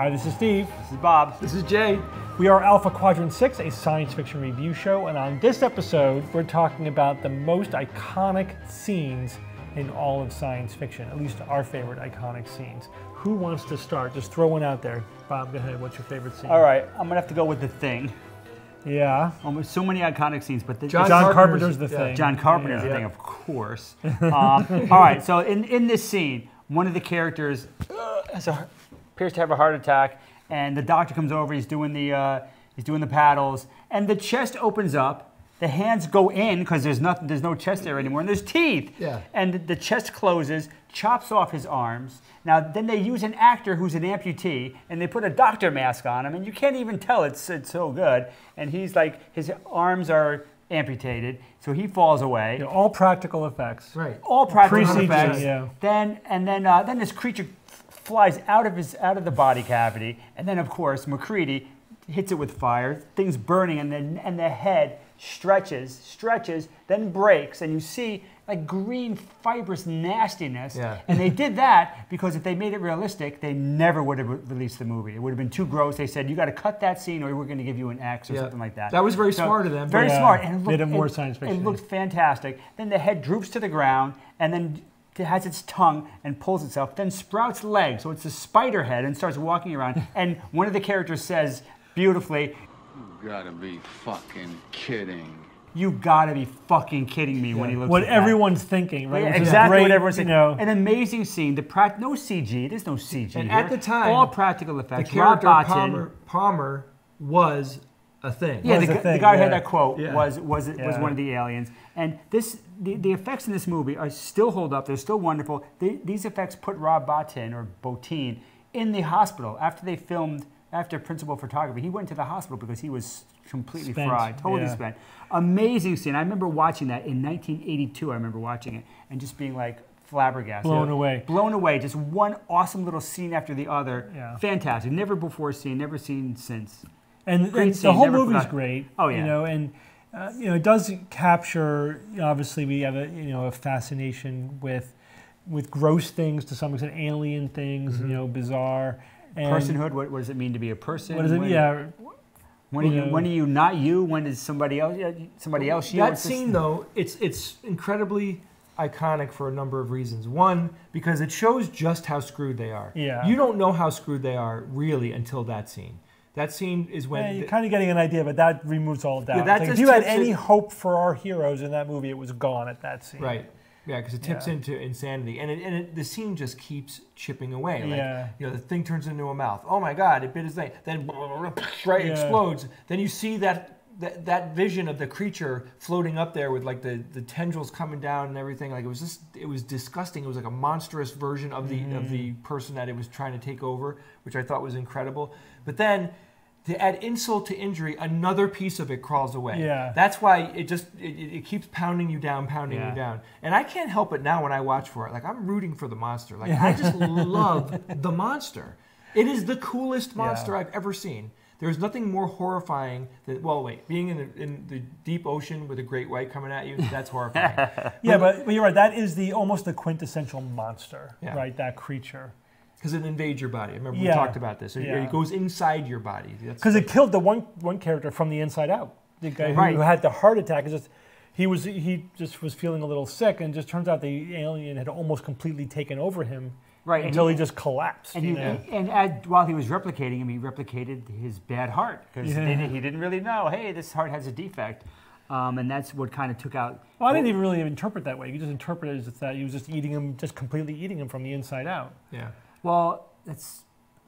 Hi, this is Steve. This is Bob. This is Jay. We are Alpha Quadrant 6, a science fiction review show, and on this episode, we're talking about the most iconic scenes in all of science fiction, at least our favorite iconic scenes. Who wants to start? Just throw one out there. Bob, go ahead. What's your favorite scene? All right, I'm gonna have to go with the thing. Yeah. Almost so many iconic scenes, but the, John John Carpenter's- Carpenter's the yeah. thing. John Carpenter's Yeah. the thing, of course. Um, all right, so in, in this scene, one of the characters uh, has a, appears to have a heart attack, and the doctor comes over. He's doing the uh, he's doing the paddles, and the chest opens up. The hands go in because there's nothing, there's no chest there anymore, and there's teeth. Yeah. And the, the chest closes, chops off his arms. Now then they use an actor who's an amputee, and they put a doctor mask on him, and you can't even tell it's it's so good. And he's like his arms are amputated, so he falls away You know, all practical effects. Right. all practical Pre-CG, effects. yeah. Then and then uh, then this creature f- flies out of his out of the body cavity, and then of course MacReady hits it with fire. Things burning, and then and the head stretches, stretches, then breaks, and you see like green fibrous nastiness. Yeah. And they did that because if they made it realistic, they never would have re- released the movie. It would have been too gross. They said you got to cut that scene, or we're going to give you an X or Yeah. something like that. That was very smart of them. Very Yeah, smart. And it made it more it- science It looked fantastic. Then the head droops to the ground and then it has its tongue and pulls itself, then sprouts legs. So it's a spider head and starts walking around. and one of the characters says beautifully, You gotta be fucking kidding. You gotta be fucking kidding me when he looks What at that. everyone's thinking, right? Yeah, exactly great, what everyone's you know. An amazing scene. The prac- no CG. There's no CG. And here. at the time, all practical effects. The character Rob Palmer, Palmer was a thing. Yeah, was the, a thing, the guy who had that quote Yeah. was was was Yeah. one of the aliens. And this the, the effects in this movie are still hold up. They're still wonderful. They, these effects put Rob Bottin or Bottin in the hospital after they filmed after principal photography. He went to the hospital because he was completely Spent, fried, totally yeah. spent. Amazing scene. I remember watching that in 1982. I remember watching it and just being like flabbergasted, Blown away. blown away. Just one awesome little scene after the other. Yeah. Fantastic. Never before seen, never seen since. And, and the whole never movie's great. Oh, yeah. You know, and uh, you know, it does capture. Obviously, we have a you know a fascination with with gross things to some extent, alien things. Mm-hmm. You know, bizarre. And Personhood. What, what does it mean to be a person? What does it? When- Yeah. When are you, Yeah. when are you not you? When is somebody else yeah, somebody else you? That It's just- scene, though, it's it's incredibly iconic for a number of reasons. One, because it shows just how screwed they are. Yeah. You don't know how screwed they are really until that scene. That scene is when Yeah, you're kind of getting an idea, but that removes all doubt. that Like, if you had any hope for our heroes in that movie, it was gone at that scene. Right. Yeah, because it tips Yeah. into insanity, and it, and it, the scene just keeps chipping away. Like, Yeah. You know, the thing turns into a mouth. Oh my God! It bit his thing. Then right Yeah. explodes. Then you see that. That, that vision of the creature floating up there with like the, the tendrils coming down and everything like it was just it was disgusting it was like a monstrous version of the of the Mm-hmm. person that it was trying to take over which I thought was incredible but then to add insult to injury another piece of it crawls away Yeah. that's why it just it, it it keeps pounding you down, pounding Yeah. you down. And I can't help it now when I watch for it. Like I'm rooting for the monster. Like I just love the monster. It is the coolest monster Yeah. I've ever seen. There's nothing more horrifying than well, wait, being in the, in the deep ocean with a great white coming at you. That's horrifying. Yeah, but, but you're right. That is the almost the quintessential monster, Yeah. right? That creature. Because it invades your body. I remember we talked about this. It, Yeah. it goes inside your body. Because it killed the one one character from the inside out. The guy who, Right. who had the heart attack is just he was he just was feeling a little sick, and just turns out the alien had almost completely taken over him. Right, until he, he- just collapsed. And, you he, and as, while he was replicating him, he replicated his bad heart because Yeah. he didn't really know. Hey, this heart has a defect, um, and that's what kind of took out. well, I didn't even really interpret that way. You just interpreted it as that he was just eating him, just completely eating him from the inside out. yeah. Well, that's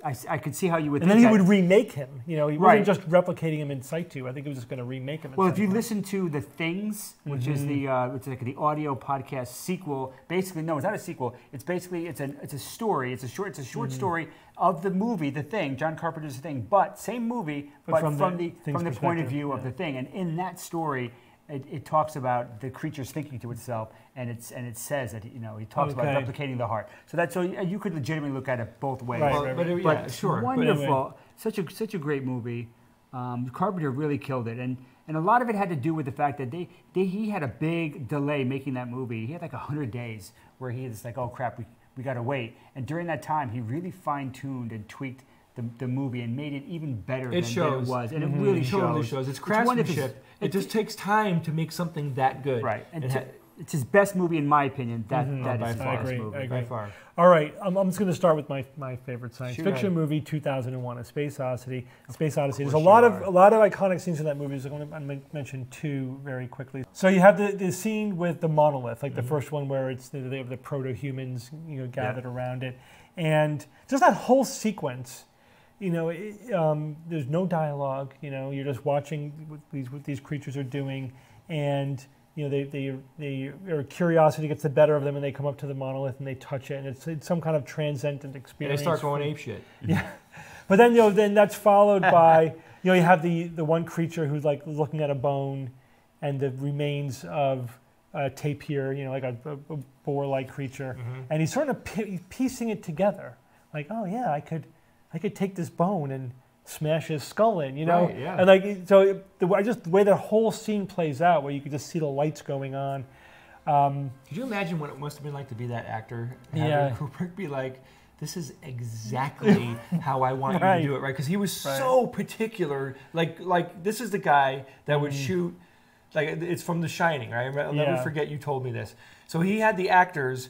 I, I could see how you would. And then he that. would remake him. You know, he Right. wasn't just replicating him in situ. I think he was just going to remake him. In Well, if you listen to the Things, which is the uh, it's like the audio podcast sequel, basically no, it's not a sequel. It's basically it's a it's a story. It's a short it's a short story of the movie The Thing, John Carpenter's The Thing, but same movie, But but, from from, the the, from the point of view of the Thing, and in that story. It, it talks about the creature's thinking to itself, and it's and it says that you know he talks Okay. about replicating the heart. So that's so you could legitimately look at it both ways. Right, Well, right, but right. it- But yeah, sure. But wonderful. anyway. Such a such a great movie. Um, Carpenter really killed it, and and a lot of it had to do with the fact that they, they he had a big delay making that movie. He had like hundred days where he was like, oh crap, we we got to wait. And during that time, he really fine tuned and tweaked the, the movie and made it even better It than, shows. than it was, and it really It shows. totally shows. It's one of his- craftsmanship. It just takes time to make something that good. right, and It to- ha- it's his best movie in my opinion. That Mhm. that Oh, is his far. best agree, movie. By far. All right, I'm, I'm just going to start with my, my favorite science Shoot fiction ahead. movie, 2001: A Space Odyssey. Space Odyssey. There's a lot you of a lot of iconic scenes in that movie. So I'm going to mention two very quickly. So you have the, the scene with the monolith, like the first one where it's the, they have the proto-humans you know gathered around it, and just that whole sequence. You know, it, um, there's no dialogue. You know, you're just watching what these what these creatures are doing, and you know they they they their curiosity gets the better of them, and they come up to the monolith and they touch it, and it's, it's some kind of transcendent And they experience. start going ape shit. Yeah, but then you know, then that's followed by you know you have the the one creature who's like looking at a bone, and the remains of a tapir, you know, like a, a, a boar-like creature, Mm-hmm. and he's sort of pi- piecing it together, like oh yeah, I could I could take this bone and smash his skull in, you know, Right, yeah. and like so the, I just the way the whole scene plays out, where you could just see the lights going on. Um, Could you imagine what it must have been like to be that actor? Yeah. Kubrick be like, this is exactly how I want Right. you to do it, right? Because he was Right. so particular. Like, like this is the guy that would shoot. Like it's from The Shining, right? I'll Mm. Yeah. never forget you told me this. So he had the actors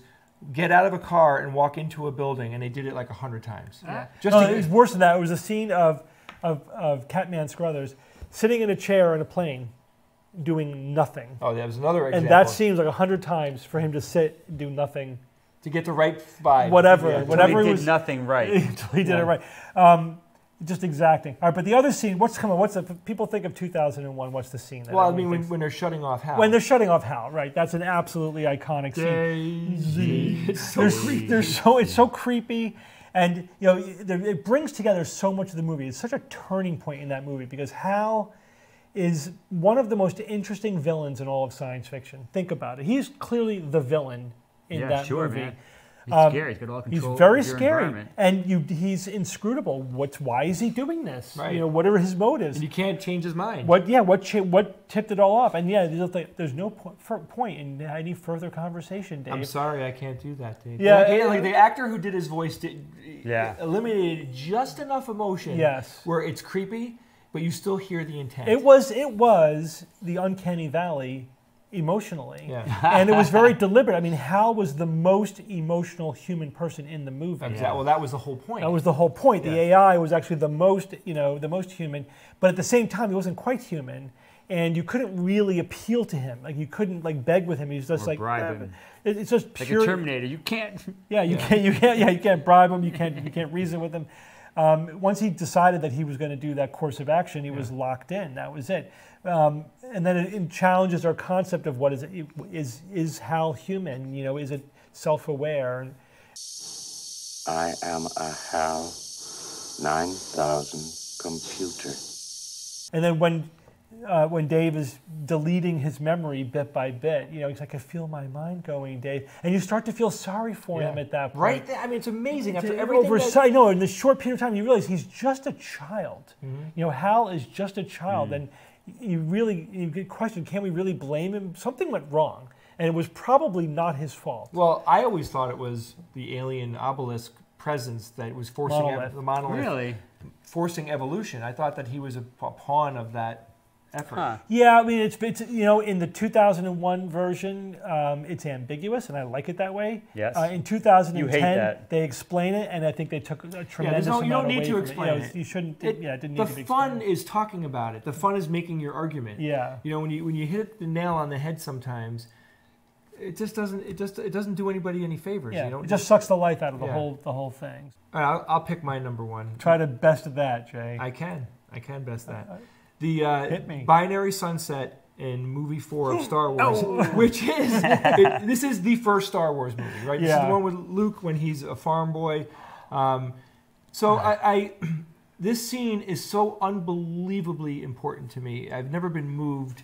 get out of a car and walk into a building, and they did it like a hundred times. Yeah. Just no, to- it was worse than that. It was a scene of, of, of Scatman Crothers sitting in a chair in a plane doing nothing. oh, that was another example. And that seems like a hundred times for him to sit and do nothing, to get the right vibe. Whatever, Yeah. whatever. He did was- nothing right. until he did Yeah. it right. Um, just exacting. All right, but the other scene, what's coming? What's the people think of 2001? What's the scene? That Well, I mean, when, when they're shutting off Hal. when they're shutting off Hal, right? That's an absolutely iconic scene. Daisy. It's so creepy. there's so it's so creepy, and you know it brings together so much of the movie. It's such a turning point in that movie because Hal is one of the most interesting villains in all of science fiction. Think about it. He's clearly the villain in yeah, that sure, movie. man. He's Um, scary. He's got all control. He's very scary, and you he's inscrutable. What's why is he doing this? Right. You know, what are his motives? And you can't change his mind. What? Yeah. What? Cha- what tipped it all off? And yeah, there's, like, there's no po- point in any further conversation, Dave. I'm sorry, I can't do that, Dave. Yeah, like, uh, like the actor who did his voice did Yeah. eliminated just enough emotion. Yes. where it's creepy, but you still hear the intent. It was it was the uncanny valley emotionally. Yeah. and it was very deliberate. I mean, Hal was the most emotional human person in the movie. Exactly. Well, that was the whole point. That was the whole point. The Yeah. AI was actually the most, you know, the most human, but at the same time, he wasn't quite human, and you couldn't really appeal to him. Like you couldn't like beg with him. He was just Or like bribe him. It's just Like pure. a Terminator. You can't. Yeah, you can't. You can't. Yeah, you can't bribe him. You can't. You can't reason with him. Um, once he decided that he was going to do that course of action, he was locked in. That was it. Um, and then it, it challenges our concept of what is is is Hal human? You know, is it self-aware? I am a HAL 9000 computer. And then when uh, when Dave is deleting his memory bit by bit, you know, he's like, I feel my mind going, Dave, and you start to feel sorry for him at that point. right. there- I mean, it's amazing. After To- everything over that- si- no, in this short period of time, you realize he's just a child. Mm-hmm. You know, Hal is just a child, Mm. and you really you get questioned: Can we really blame him? Something went wrong, and it was probably not his fault. Well, I always thought it was the alien obelisk presence that was forcing ev- Monolith. the monolith, Really? forcing evolution. I thought that he was a, a pawn of that effort. Huh. Yeah, I mean, it's, it's you know, in the 2001 version, um, it's ambiguous, and I like it that way. Yes. Uh, in 2010, You hate that. they explain it, and I think they took a tremendous no- you amount don't need to explain it. You, know, it. you shouldn't. It- yeah, it didn't the need to be The fun explained. is talking about it. The fun is making your argument. Yeah. You know, when you when you hit the nail on the head, sometimes it just doesn't it just it doesn't do anybody any favors. Yeah, You know, it just sucks the life out of the Yeah. whole the whole thing. All right, I'll, I'll pick my number one. Try to best of that, Jay. I can. I can best that. The uh, binary sunset in movie four of Star Wars, Oh. which is it, this is the first Star Wars movie, right? This is the one with Luke when he's a farm boy. Um, so I, I this scene is so unbelievably important to me. I've never been moved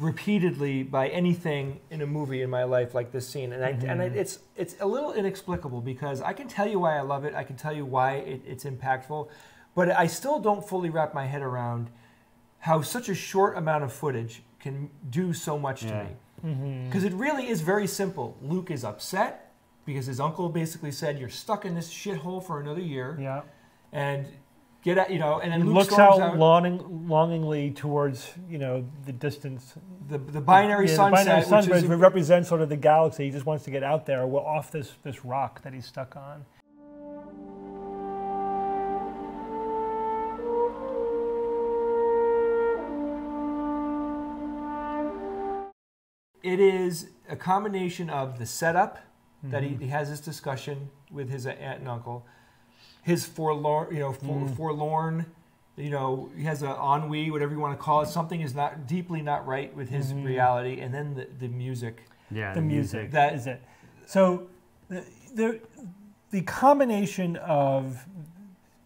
repeatedly by anything in a movie in my life like this scene, and I, and I, it's it's a little inexplicable because I can tell you why I love it. I can tell you why it, it's impactful, but I still don't fully wrap my head around how such a short amount of footage can do so much Yeah. to me. Mm-hmm. Because it really is very simple. Luke is upset because his uncle basically said, "You're stuck in this shithole for another year." yeah. and get out, you know, and then He Luke looks storms out, longing, longingly towards you know the distance. the, the binary Yeah, the sunset, binary sunset which is which represents sort of the galaxy. He just wants to get out there, well, off this this rock that he's stuck on. It is a combination of the setup that Mm-hmm. he, he has this discussion with his aunt and uncle, his forlorn, you know, for, Mm. forlorn, you know, he has an ennui, whatever you want to call it. Something is not deeply not right with his Mm-hmm. reality, and then the, the music. Yeah, the music. That- That is it. So the, the the combination of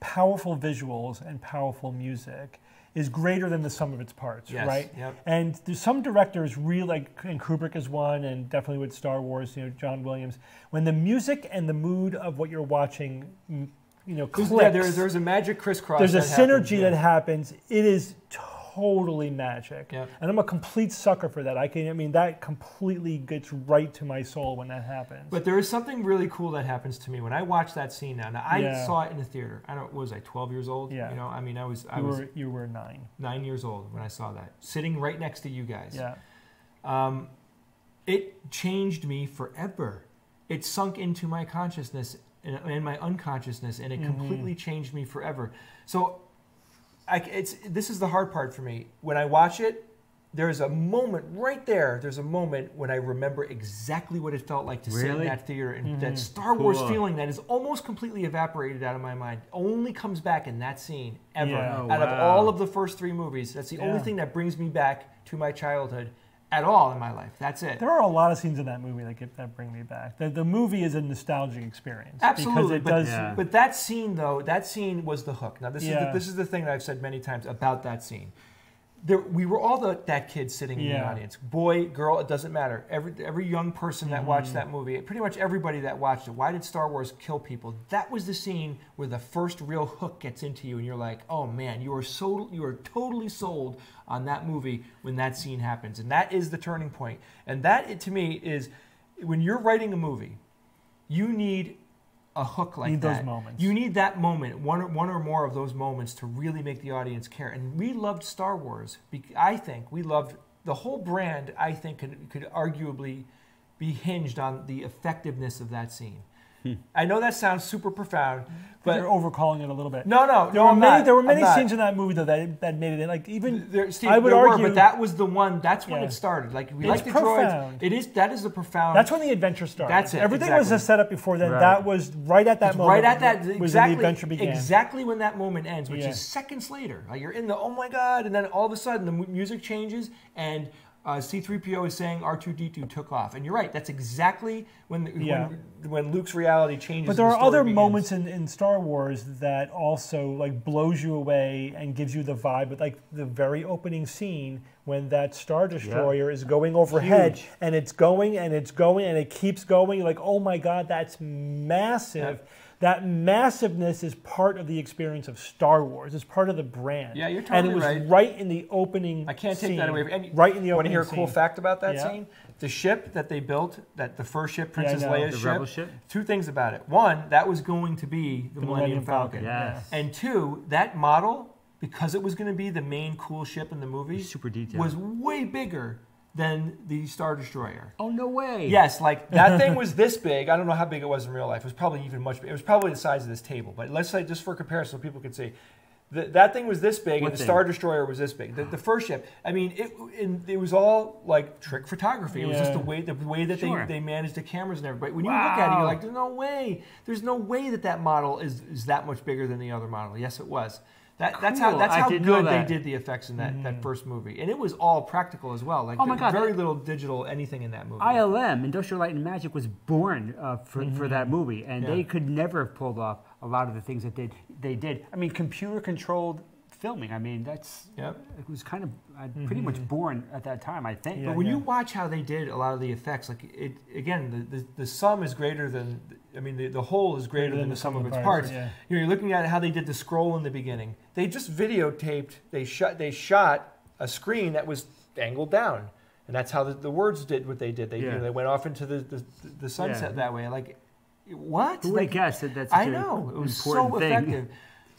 powerful visuals and powerful music is greater than the sum of its parts, Yes, right? yep. And there's some directors really like, and Kubrick is one, and definitely with Star Wars, you know, John Williams. When the music and the mood of what you're watching, mm, you know, clicks, yeah, there's, there's a magic crisscross. there's a that happens, synergy yeah. that happens. It is totally magic, Yep. and I'm a complete sucker for that. I can, I mean, that completely gets right to my soul when that happens. But there is something really cool that happens to me when I watch that scene now. Now I Yeah. saw it in the theater. I don't. what Was I 12 years old? Yeah. You know, I mean, I was I you was were you were nine. nine years old when I saw that, sitting right next to you guys. Yeah. Um, it changed me forever. It sunk into my consciousness and, and my unconsciousness, and it completely changed me forever. So, I, it's this is the hard part for me. When I watch it, there's a moment right there. There's a moment when I remember exactly what it felt like to sit in that theater, and that mm-hmm. Star Wars Cool. feeling that is almost completely evaporated out of my mind only comes back in that scene ever. Yeah. Oh, out of all of the first three movies, that's the only thing that brings me back to my childhood at all in my life. That's it. There are a lot of scenes in that movie that get that bring me back. The, the movie is a nostalgic experience Absolutely, because it but, does. Yeah. but that scene though, that scene was the hook. Now this is the, this is the thing that I've said many times about that scene. There, we were all the, that kid sitting in the audience, boy, girl, it doesn't matter. Every every young person that Mm-hmm. watched that movie, pretty much everybody that watched it. Why did Star Wars kill people? That was the scene where the first real hook gets into you, and you're like, oh man, you are so you are totally sold on that movie when that scene happens, and that is the turning point. And that to me is when you're writing a movie, you need a hook like Need those that. moments. You need that moment, one or, one or more of those moments to really make the audience care. And we loved Star Wars. I think we loved the whole brand. I think could, could arguably be hinged on the effectiveness of that scene. I know that sounds super profound, but you're overcalling it a little bit. no, no, there no, were I'm many. not. there were many scenes in that movie though that, that made it in. Like even There, Steve, I would there argue were, but that was the one. That's when Yeah. it started. Like we It's like the profound. droids. It is that is the profound. that's when the adventure started. That's it, Everything was a exactly. setup before then. Right. That was right at that It's moment. right at that was exactly, when the adventure began. exactly when that moment ends, which Yeah. is seconds later. Like you're in the oh my god, and then all of a sudden the music changes and uh, C3PO is saying R2D2 took off, and you're right. That's exactly when the, Yeah. when, when Luke's reality changes. But there and are the other begins. moments in, in Star Wars that also like blows you away and gives you the vibe. But like the very opening scene when that Star Destroyer is going overhead Huge. and it's going and it's going and it keeps going. You're like, oh my God, that's massive. Yep. That massiveness is part of the experience of Star Wars. It's part of the brand. Yeah, you're totally And it was right. right in the opening. I can't take that away. And right in the opening. Want to opening. hear a cool scene. fact about that Yeah. scene? The ship that they built, that the first ship, Princess know. Leia's The ship. Rebel ship? Two things about it. One, that was going to be the, The Millennium, Falcon. Yes. And two, that model, because it was going to be the main cool ship in the movie, Super detailed. was way bigger than the Star Destroyer. Oh no way. Yes, like that thing was this big. I don't know how big it was in real life. It was probably even much. It was probably the size of this table. But let's say just for comparison, so people could see. The, that thing was this big, What and the thing? Star Destroyer was this big. The, the first ship, I mean, it, it was all like trick photography. It was just the way the way that Sure. they, they managed the cameras and everybody. When you look at it, you're like, there's no way. There's no way that that model is, is that much bigger than the other model. Yes, it was. That, that's how that's I how good they did the effects in that, that first movie, and it was all practical as well. Like Oh my God. very little digital anything in that movie. ILM, Industrial Light and Magic, was born uh, for, for that movie, and Mm-hmm. Yeah. they could never have pulled off a lot of the things that they, they did. I mean, computer controlled filming. I mean, that's Yep. it was kind of uh, pretty much born at that time, I think. Yeah. But when you watch how they did a lot of the effects, like it again, the, the, the sum is greater than I mean the, the whole is greater than, the sum of its parts. yeah. You know, you're looking at how they did the scroll in the beginning. They just videotaped. They shot. They shot a screen that was angled down, and that's how the, the words did what they did. They you know, they went off into the the, the sunset Yeah. that way. Like what? Who would Like, guessed that that's I know it was important so thing? effective.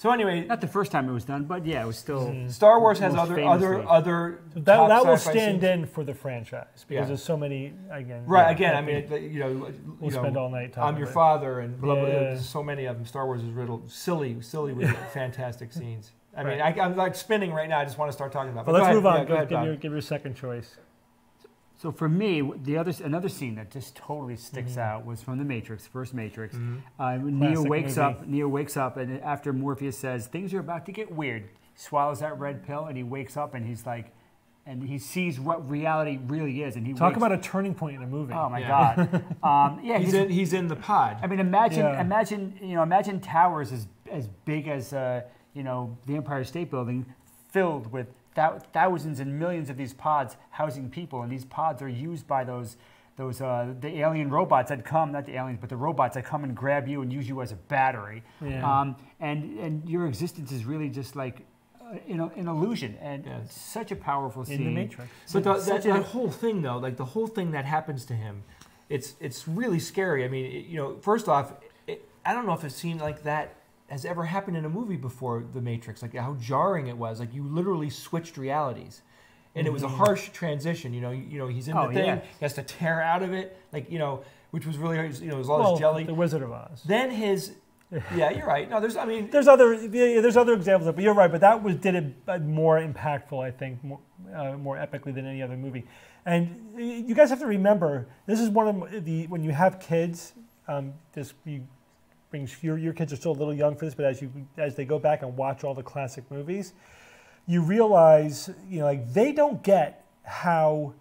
So anyway, Not the first time it was done, but yeah, it was still. Mm-hmm. Star Wars has most other famously. other other That, top that will stand scenes. in for the franchise because Yeah. there's so many again. Right. yeah, again, I mean, it- you know, We'll you know, spend all night talking I'm your father, and blah, blah, blah. There's so many of them. Star Wars is riddled, silly, silly with fantastic scenes. I mean, Right. I, I'm like spinning right now. I just want to start talking about. it. But let's ahead. move on. Yeah, go go ahead, give, your, give your second choice. So for me, the other another scene that just totally sticks Mm-hmm. out was from the Matrix, first Matrix. Uh, Neo wakes movie. up. Neo wakes up, and after Morpheus says things are about to get weird, he swallows that red pill, and he wakes up, and he's like, and he sees what reality really is, and he Talk wakes, about a turning point in a movie. Oh my Yeah. god! um, yeah, He's in. He's in the pod. I mean, imagine, Yeah. imagine, you know, imagine towers as as big as uh, you know the Empire State Building, filled with thou- thousands and millions of these pods housing people, and these pods are used by those those uh, the alien robots that come, not the aliens, but the robots that come and grab you and use you as a battery. Yeah. Um, and and your existence is really just like. Uh, you know, an illusion, and Yes. such a powerful scene. in the Matrix. But the, that, whole thing, though, like the whole thing that happens to him, it's it's really scary. I mean, it, you know, first off, it, I don't know if a scene like that has ever happened in a movie before The Matrix. Like how jarring it was. Like you literally switched realities, and it was a harsh transition. You know, you, you know, he's in Oh, the thing, yeah. he has to tear out of it, like you know, which was really you know, there's all well, this jelly. The Wizard of Oz. Then his, yeah, you're right. No, there's, I mean, There's other yeah, there's other examples, of it, but you're right. But that was did it uh, more impactful, I think, more, uh, more epically than any other movie. And you guys have to remember, this is one of the when you have kids. Um, this you brings your your kids are still a little young for this, but as you as they go back and watch all the classic movies, you realize you know like they don't get how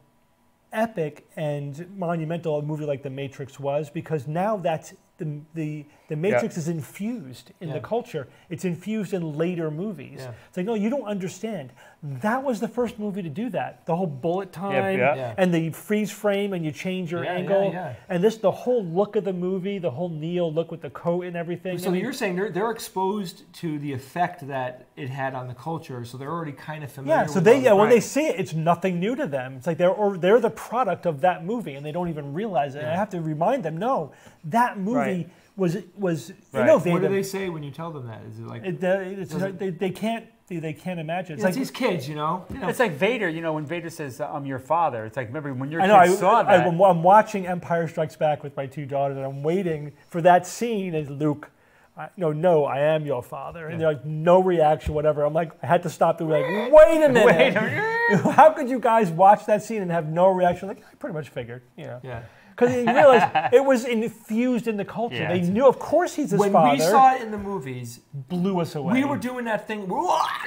epic and monumental a movie like The Matrix was because now that's the the, the Matrix is infused in Yeah. the culture. It's infused in later movies. Yeah. It's like no, you don't understand. That was the first movie to do that. The whole bullet time yeah. Yeah. and the freeze frame and you change your Yeah, yeah, angle yeah. and this the whole look of the movie, the whole Neo look with the coat and everything. So I mean, you're saying they're, they're exposed to the effect that it had on the culture, so they're already kind of familiar. Yeah, so with they yeah the- when they see it, it's nothing new to them. It's like they're or they're the product of that movie, and they don't even realize it. And I have to remind them, no, that movie Right. Was was Right. innovative. What do they say when you tell them that? Is it like It, uh, it's, it- they, they can't they, they can't imagine. It's it's like these kids, you know? You know, It's like Vader, you know, when Vader says, "I'm your father." It's like remember when your I know. kids I, saw I, that. am I'm watching Empire Strikes Back with my two daughters, and I'm waiting for that scene. And Luke, I, no, no, I am your father, and they're like, no reaction, whatever. I'm like, I had to stop. They were like, wait a minute. Wait a minute. How could you guys watch that scene and have no reaction? Like, I pretty much figured, you know. yeah. Because you realize it was infused in the culture. Yeah, they knew, of course, he's his When father. we saw it in the movies, blew us away. we were doing that thing. You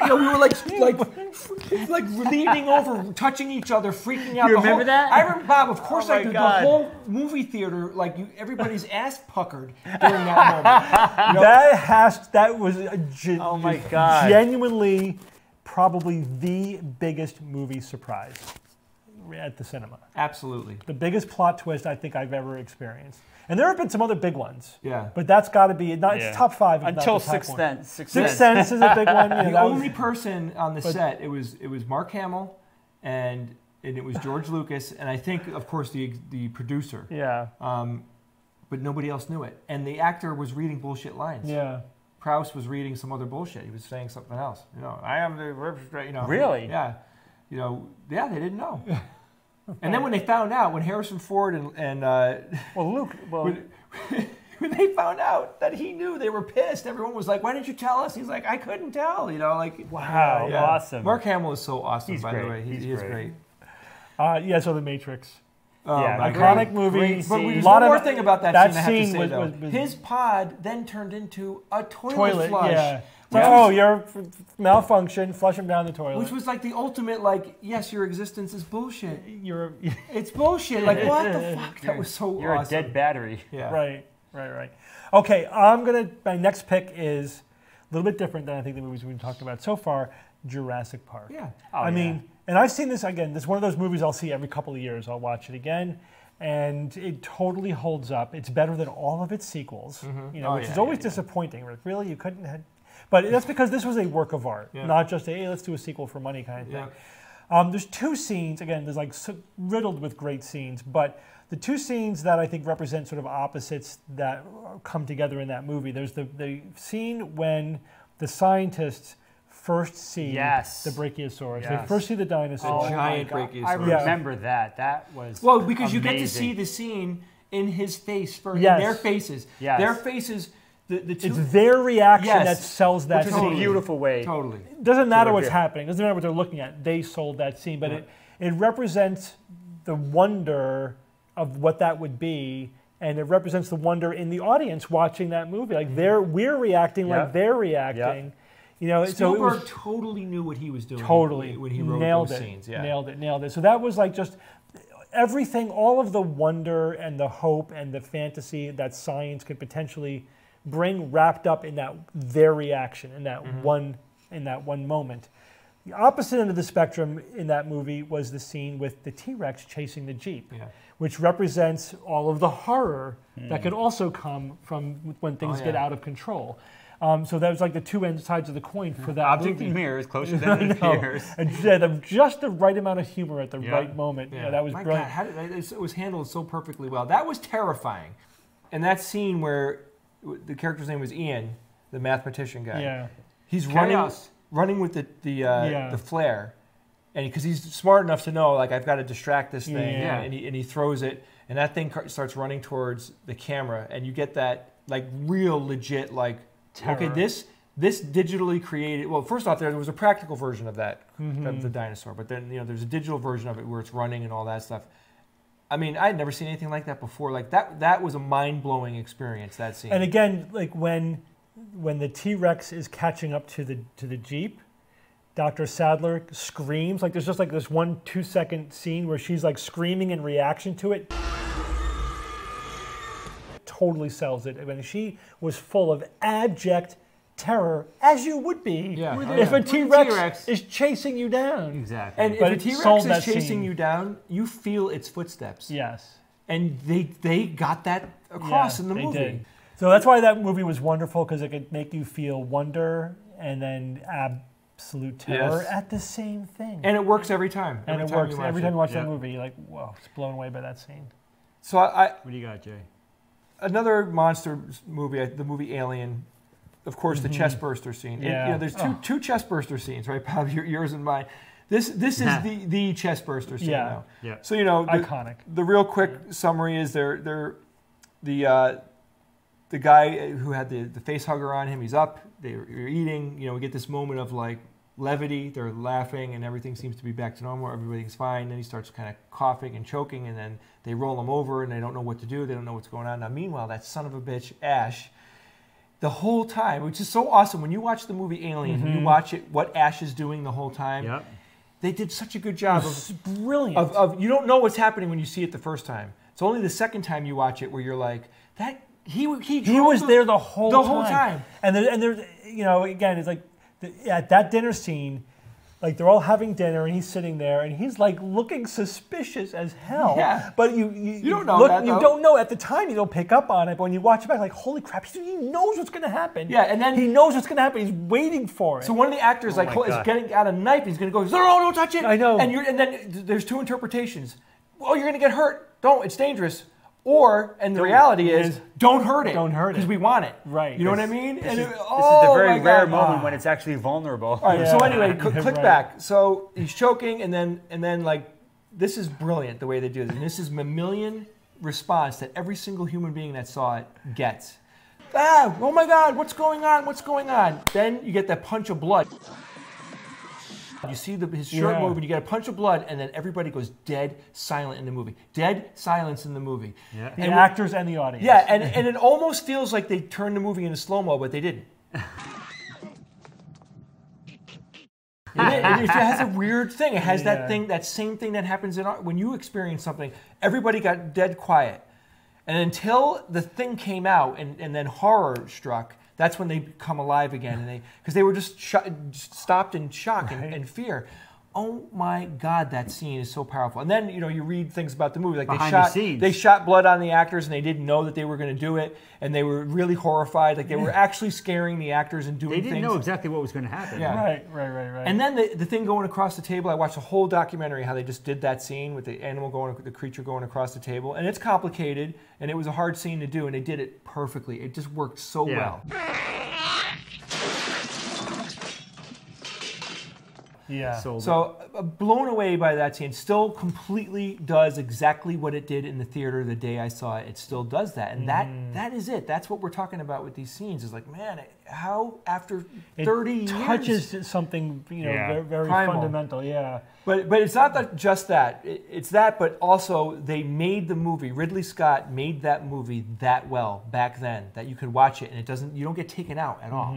know, we were like, like, like leaning over, touching each other, freaking out. You remember whole, that? I remember, Bob. Of course, Oh I my did. The whole movie theater, like you, everybody's ass puckered during that moment. That has that was a ge- Oh my God. genuinely probably the biggest movie surprise at the cinema. Absolutely. The biggest plot twist I think I've ever experienced. And there have been some other big ones. Yeah. But that's got to be not Yeah. it's top five. if not Until the top Sixth one. Sense. Sixth Sixth Sense. Sense is a big one. you know, The that was- only person on the set it was it was Mark Hamill, and and it was George Lucas, and I think of course the the producer, yeah, um, but nobody else knew it. And the actor was reading bullshit lines. yeah. Prowse was reading some other bullshit. He was saying something else. You know, I am the you know. Really? Yeah. You know, yeah, they didn't know. and then when they found out, when Harrison Ford and and uh, Well, Luke. Well, when, when they found out that he knew, they were pissed. Everyone was like, "Why didn't you tell us?" He's like, "I couldn't tell." You know, like Wow, Yeah. awesome. Mark Hamill is so awesome, He's by great. the way. He, He's he is great. great. uh, yeah. So the Matrix. Oh, Yeah, iconic movie. Great But Lot one more thing about that, that scene I have to scene say, was- though. was- was- His pod then turned into a toilet, Toilet. flush. Yeah. It's Which like, was- oh, you're f- f- malfunction. Flush him down the toilet. Which was like the ultimate, like, yes, your existence is bullshit. you're It's bullshit. Like, what the fuck? That was so You're awesome. a dead battery. Yeah. Right, right, right. Okay, I'm gonna. My next pick is a little bit different than I think the movies we've been talking about so far. Jurassic Park. Yeah. Oh, I mean, and I've seen this again. This is one of those movies I'll see every couple of years. I'll watch it again, and it totally holds up. It's better than all of its sequels. Mm-hmm. You know, Oh, which yeah, is always yeah, yeah. disappointing. Like, really, you couldn't have. But that's because this was a work of art, Yeah. not just a hey, let's do a sequel for money kind of thing. Yeah. Um, there's two scenes again. There's like so, riddled with great scenes, but the two scenes that I think represent sort of opposites that come together in that movie. There's the the scene when the scientists first see Yes. the Brachiosaurus. They first see the dinosaur. Oh, giant my God. brachiosaurus. I Yeah. remember that. That was Well, because you get to see the scene in his face first, Yes. in their faces. Yes. Their faces, the, the two. It's their reaction Yes. that sells that Which is a scene. Totally. beautiful way. totally. It doesn't matter what's revere. happening. Doesn't matter what they're looking at. They sold that scene, but it it represents the wonder of what that would be, and it represents the wonder in the audience watching that movie. Like mm-hmm. they're we're reacting Yep. like they're reacting. You know, so it Spielberg was totally knew what he was doing. totally when he wrote nailed those it. scenes. Yeah. Nailed it. Nailed it. So that was like just everything, all of the wonder and the hope and the fantasy that science could potentially bring wrapped up in that their reaction in that Mm-hmm. one in that one moment. The opposite end of the spectrum in that movie was the scene with the T-Rex chasing the Jeep, Yeah. which represents all of the horror that could also come from when things Oh, get out of control. Um, so that was like the two end sides of the coin for that Object movie. and mirror is closer than it appears. And yeah, just the right amount of humor at the Yeah. right moment. Yeah, that was My brilliant. God, how did, it was handled so perfectly well. That was terrifying. And that scene where the character's name was Ian, the mathematician guy. yeah, He's running, Chaos. running with the the uh, Yeah. the flare, and because he's smart enough to know, like I've got to distract this thing, Yeah. and, he, and he throws it, and that thing starts running towards the camera, and you get that like real legit like okay this this digitally created. Well, first off, there was a practical version of that Mm-hmm. of the dinosaur, but then you know there's a digital version of it where it's running and all that stuff. I mean, I'd never seen anything like that before. Like that that was a mind blowing experience. That scene. and again, like when when the T Rex is catching up to the to the Jeep, Dr. Sadler screams. Like there's just like this one two second scene where she's like screaming in reaction to it. Totally sells it. I mean, she was full of abject terror, as you would be Yeah. if Oh, a yeah. T With a Rex is chasing you down. Exactly. And But if a it T sold Rex is chasing scene. you down, you feel its footsteps. Yes. And they they got that across Yeah, in the they movie. did. So that's why that movie was wonderful because it could make you feel wonder and then absolute terror Yes. at the same thing. And it works every time. And every it time works every time you watch Yeah. that movie. You're like, whoa, it's blown away by that scene. So I, I what do you got, Jay? another monster movie, uh, the movie Alien. Of course, the chest burster scene. And, Mm-hmm. Yeah. you know, there's two Oh. two chest burster scenes, right, Bob? Yours and mine. This this is the the chest burster scene Yeah. now. Yeah. So you know, the, Iconic. the real quick summary is they're they're the uh, the guy who had the, the face hugger on him. He's up. They're you're eating. You know, we get this moment of like levity. They're laughing, and everything seems to be back to normal. Everything's fine. Then he starts kind of coughing and choking, and then they roll him over, and they don't know what to do. They don't know what's going on. Now, meanwhile, that son of a bitch Ash. The whole time, which is so awesome, when you watch the movie Alien, and you mm-hmm. watch it, what Ash is doing the whole time, Yep. they did such a good job of It's brilliant. of, of you don't know what's happening when you see it the first time. It's only the second time you watch it where you're like, that he he he was there the whole the time. whole time. And there, and there's, you know, again, it's like the, at that dinner scene, like they're all having dinner and he's sitting there and he's like looking suspicious as hell. Yeah. But you you, You don't know look, that, you don't know at the time. You don't pick up on it. But when you watch it back, like holy crap, he, he knows what's going to happen. Yeah, and then- he knows what's going to happen. He's waiting for it. So one of the actors oh like is getting out a knife. He's gonna go. No, no, don't touch it. I know. And you're and then there's two interpretations. Oh, you're gonna get hurt. Don't. It's dangerous. Or and the reality is, is- don't hurt it. don't hurt it. because we want it. Right. You know what I mean? This, And is, it- this is oh the very rare God. moment when it's actually vulnerable. All right. So anyway, cl- click Right. back. So he's choking, and then and then like this is brilliant the way they do this. And this is mammalian response that every single human being that saw it gets. Ah! Oh my God! What's going on? What's going on? Then you get that punch of blood. You see the, his shirt Yeah. move, and you get a punch of blood, and then everybody goes dead silent in the movie. Dead silence in the movie. Yeah. the And we- actors and the audience. yeah, and, and it almost feels like they turned the movie into slow mo, but they didn't. It, it- it has a weird thing. It has Yeah. that thing, that same thing that happens in art. When you experience something, everybody got dead quiet. And until the thing came out and, and then horror struck, that's when they come alive again. And they because they were just just stopped in shock and, and fear. Oh my God, that scene is so powerful. And then you know you read things about the movie like Behind they the shot scenes. they shot blood on the actors and they didn't know that they were going to do it and they were really horrified. Like they were actually scaring the actors and doing They didn't things. know exactly what was going to happen. Yeah. Right, right, right, right. And then the, the thing going across the table, I watched a whole documentary how they just did that scene with the animal going, the creature going across the table, and it's complicated, and it was a hard scene to do, and they did it perfectly. It just worked so Yeah. well. Yeah. Sold it. So uh, blown away by that scene. Still completely does exactly what it did in the theater the day I saw it. It still does that, and that Mm. that is it. That's what we're talking about with these scenes. Is like, man, how after It thirty touches years. something you know Yeah. very, very fundamental. Yeah. But but it's not that just that. It- It's that, but also they made the movie. Ridley Scott made that movie that well back then that you could watch it and it doesn't. You don't get taken out at all.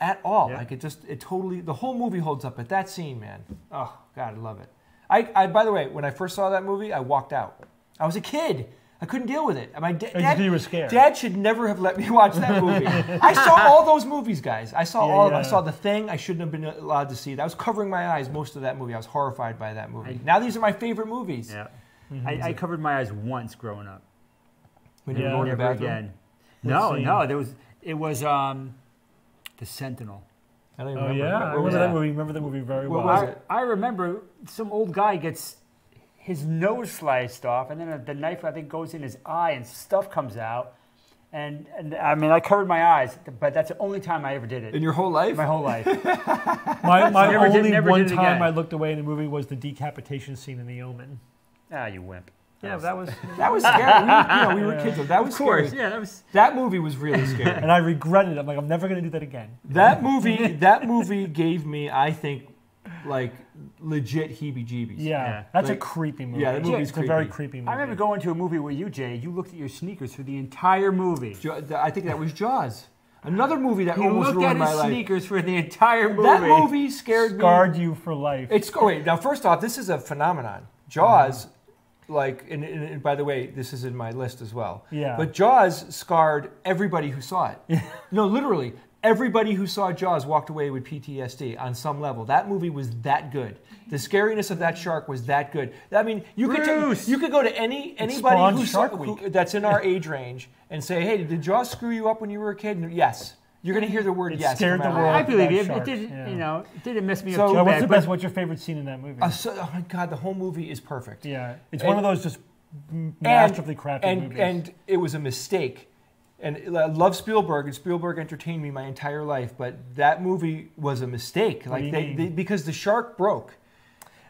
At all. Yeah. Like it just it totally the whole movie holds up. But that scene, man. Oh God, I love it. I, I by the way, when I first saw that movie, I walked out. I was a kid. I couldn't deal with it. My da- dad, you were scared. Dad should never have let me watch that movie. I saw all those movies, guys. I saw Yeah, all. of them. I saw the thing. I shouldn't have been allowed to see it. I was covering my eyes most of that movie. I was horrified by that movie. now these are my favorite movies. yeah. Mm-hmm. I, I covered my eyes once growing up. When you Yeah. were going to the bathroom. again. No, no. There was. It was um, the Sentinel. I don't even Oh remember. yeah. I What remember was that that? movie. Remember that movie very What well. I. I remember some old guy gets his nose sliced off, and then the knife I think goes in his eye, and stuff comes out. And, and I mean, I covered my eyes, but that's the only time I ever did it In your whole life? my whole life. My, my Never only never one time again. I looked away in a movie was the decapitation scene in The Omen. ah, you wimp. Yeah, that was. that was scary. We, were- you know, we were kids. That was Of course, scary. yeah, that was. That movie was really scary. and I regretted it. I'm like, I'm never going to do that again. that movie. That movie gave me, I think, like legit heebie-jeebies. Yeah, Yeah. that's Like- a creepy movie. yeah, that movie's it's a very creepy. creepy movie. I remember going to a movie with you, Jay. You looked at your sneakers for the entire movie. I think that was Jaws. Another movie that You almost looked at his sneakers for the entire movie. That movie scared me. scarred you for life. It's oh, wait. Now, first off, this is a phenomenon. Jaws, like, and, and, and by the way, this is in my list as well. Yeah. But Jaws scarred everybody who saw it. no, literally, everybody who saw Jaws walked away with PTSD on some level. That movie was that good. The scariness of that shark was that good. I mean, you could Bruce! ta- you could go to any anybody who, who that's in our age range and say, "Hey, did Jaws screw you up when you were a kid?" And yes. You're going to hear the word It yes. scared the out. world. I believe that you. It, didn't, yeah. you know, it didn't mess me So- up too So what's bad. the best? What's your favorite scene in that movie? Uh, so, oh my God, the whole movie is perfect. yeah, it's and- one of those just m- masterfully crafted and, movies. And it was a mistake. And I love Spielberg, and Spielberg entertained me my entire life, but that movie was a mistake. Like do you they, mean? they because the shark broke.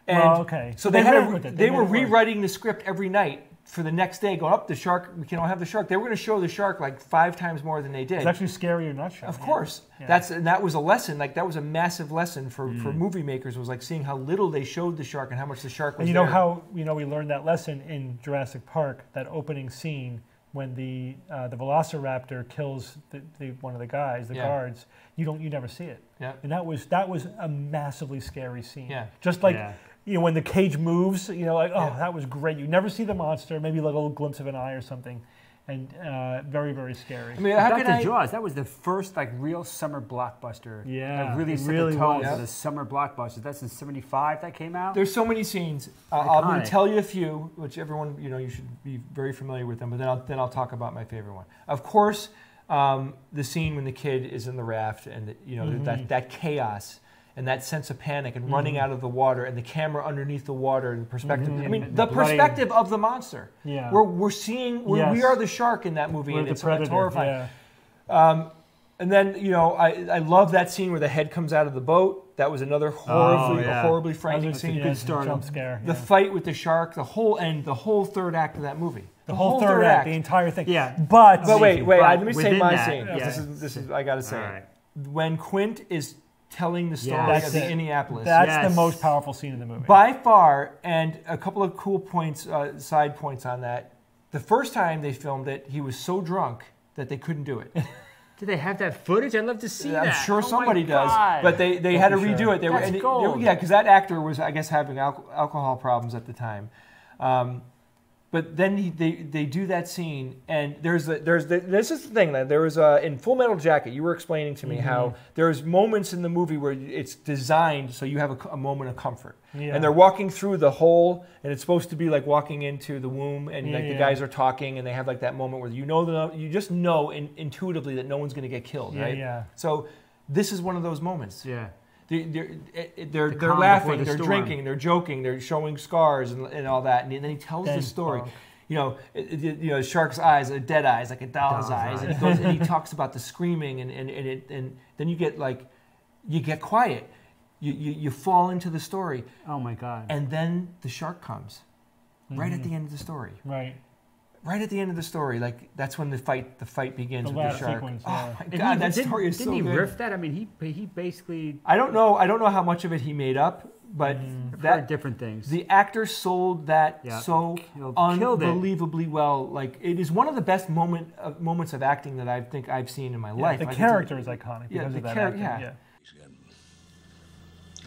And Well, okay. So They they, had a, it. they, They were made it work. rewriting the script every night for the next day, going up the shark. We can all have the shark. They were going to show the shark like five times more than they did. it's actually scary or not showing. Of course, Yeah. that's and that was a lesson. Like that was a massive lesson for, for Mm. movie makers. Was like seeing how little they showed the shark and how much the shark was. And you know there. how you know we learned that lesson in Jurassic Park, that opening scene when the uh, the Velociraptor kills the, the, one of the guys, the Yeah. guards. You don't, you never see it. Yeah. And that was that was a massively scary scene. Yeah. Just like Yeah. You know when the cage moves, you know, like oh Yeah. that was great. You never see the monster, maybe like a little glimpse of an eye or something, and uh, very very scary. I mean, how Back can I? Jaws. That was the first like real summer blockbuster. Yeah, that really set really the tone was. for the summer blockbusters. That's in '75 that came out. There's so many scenes. Uh, I'm going to tell you a few, which everyone you know you should be very familiar with them. But then I'll then I'll talk about my favorite one. Of course, um, the scene when the kid is in the raft and you know Mm-hmm. that that chaos and that sense of panic and running out of the water and the camera underneath the water and the perspective. I mean, the the bloody- perspective of the monster. Mm-hmm. Yeah. We're, we're seeing we're, we are the shark in that movie We're and the it's, predator. it's horrifying. Yeah. And then you know I, I love that scene where the head comes out of the boat. That was another horribly yeah. horribly frightening scene. yeah, start. Jump scare. The fight with the shark, the whole end, the whole third act of that movie. The whole, third, act, the entire thing. Yeah. But But wait, wait. But let me say my that, scene. This is this is I gotta say. When Quint is telling the story Yes. of the it. Indianapolis, that's Yes. the most powerful scene in the movie. by far, and a couple of cool points, uh, side points on that. The first time they filmed it, he was so drunk that they couldn't do it. Did they have that footage? I'd love to see I'm that. sure Oh somebody does, but they, they had to Pretty redo sure. it. They were That's and it- they were- yeah, because that actor was, I guess, having al- alcohol problems at the time. Um, but then he, they they do that scene, and there's the, there's the, this is the thing that there was a, in Full Metal Jacket. You were explaining to me Mm-hmm. how there's moments in the movie where it's designed so you have a, a moment of comfort, Yeah. and they're walking through the hole, and it's supposed to be like walking into the womb, and Yeah, like the yeah. guys are talking, and they have like that moment where you know the, you just know in, intuitively that no one's going to get killed, Yeah, right? yeah. So this is one of those moments. Yeah. They- They're, they're, they're, The they're laughing, the they're storm. drinking, they're joking, they're showing scars and, and all that. And then he tells Then the story. bonk. You know, you know, shark's eyes are dead eyes, like a doll's, Doll's eyes. And he, goes, and he talks about the screaming, and, and, and, it, and then you get like, you get quiet. You, you, you fall into the story, Oh my god. and then the shark comes, right at mm-hmm. the end of the story. Right. Right at the end of the story, like that's when the fight the fight begins The with last the shark. sequence, oh my And god, he- that didn't- story is Didn't so he good. riff that? I mean, he he basically I don't know. I don't know how much of it he made up, but heard that different things. the actor sold that Yeah. so Killed- killed unbelievably well. Like it is one of the best moment uh, moments of acting that I think I've seen in my Yeah, life. the I character is iconic Yeah, because the of that char- acting. yeah. yeah.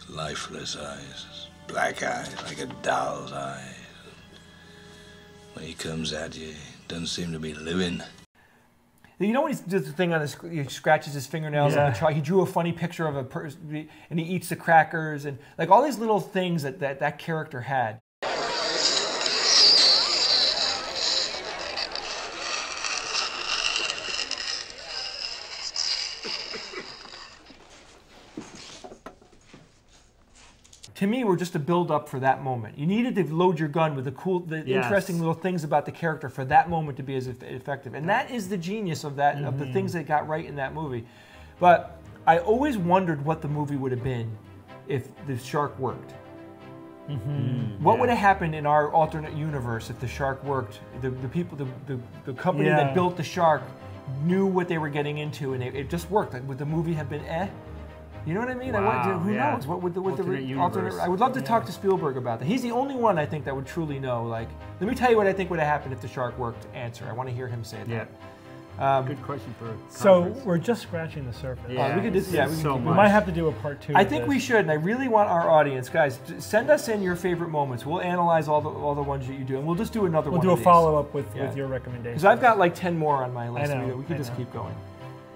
lifeless eyes, black eyes like a doll's eyes. When he comes at you, doesn't seem to be living. You know when he does the thing on his, he scratches his fingernails on Yeah. the chalk. He drew a funny picture of a person, and he eats the crackers, and like all these little things that that, that character had. To me were just a build up for that moment. You needed to load your gun with the cool, the Yes. interesting little things about the character for that moment to be as effective. And that is the genius of that of the mm-hmm. things they got right in that movie. But I always wondered what the movie would have been if the shark worked. Mm-hmm. Mm, what would have happened in our alternate universe if the shark worked? The, the people, the, the, the company Yeah. that built the shark knew what they were getting into, and it, it just worked. Like, would the movie have been eh? You know what I mean? I Wow, wonder, who yeah. knows? What would the, what the Alternate re- universe. I would love to talk to Spielberg about that. He's the only one I think that would truly know. Like, let me tell you what I think would have happened if the shark worked. Answer. I want to hear him say that. yeah. Um, Good question for. So we're just scratching the surface. yeah, we could just- yeah, we can so keep- We might have to do a part two. I think this. we should, and I really want our audience, guys, j- send us in your favorite moments. We'll analyze all the all the ones that you do, and we'll just do another one. We'll do a of these. follow up with, Yeah. with your recommendations. Because I've got like 10 more on my list. I know, we, we could I just know. keep going.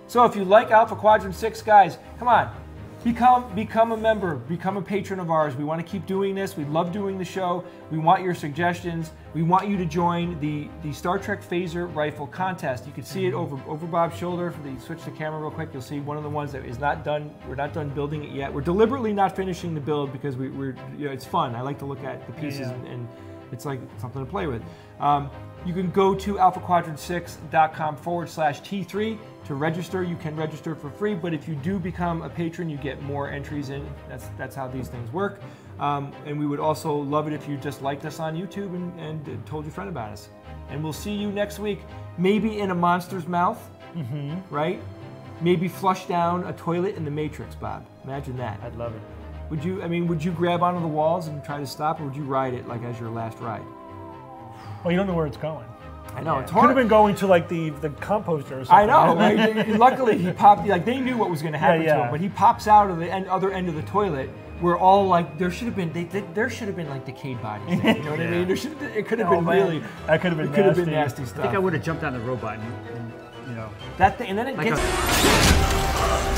So if you like Alpha Quadrant 6, guys, come on. Become become a member, become a patron of ours. We want to keep doing this. We love doing the show. We want your suggestions. We want you to join the, the Star Trek Phaser Rifle Contest. You can see it mm-hmm. over over Bob's shoulder. If you switch the camera real quick, you'll see one of the ones that is not done. We're not done building it yet. We're deliberately not finishing the build because we, we're you know, it's fun. I like to look at the pieces yeah. and, and it's like something to play with. Um, you can go to alphaquadrant6.com forward slash T3 to register. You can register for free, but if you do become a patron, you get more entries in. That's that's how these things work. Um, and we would also love it if you just liked us on YouTube and, and told your friend about us. And we'll see you next week, maybe in a monster's mouth, right? Maybe flush down a toilet in the Matrix, Bob. Imagine that. I'd love it. Would you? I mean, would you grab onto the walls and try to stop, or would you ride it like as your last ride? Well, you don't know where it's going. I know it's hard. Could have been going to like the the composter or something. I know. Right? Luckily, he popped. Like they knew what was going to happen to yeah. him, but he pops out of the end, other end of the toilet. We're all like, there should have been. They, they, there should have been like decayed bodies. There, you know what I mean? There should. It could have Oh, been man. really. That could have been It could have been nasty. stuff. I think I would have jumped on the robot and, and you know. That thing, and then it Like gets. a-